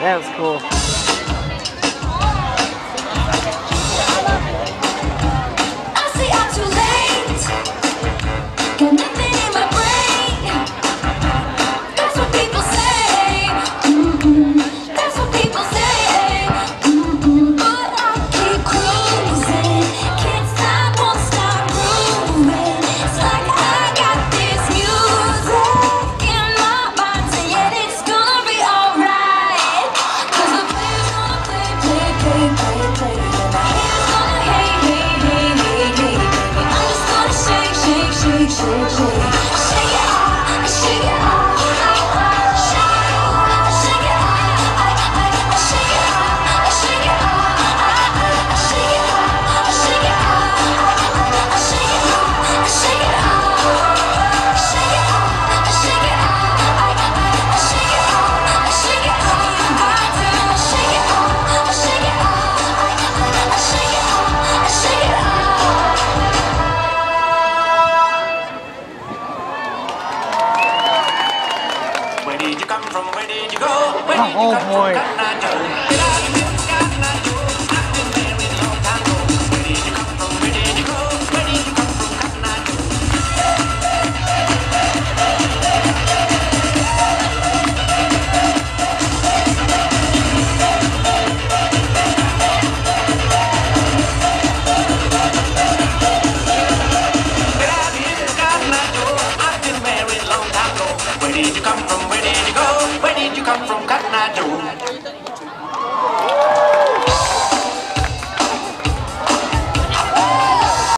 That was cool. did you come from? Where did you go? Where ah, did oh, you come boy. from? Where did you come from? songkat songkat.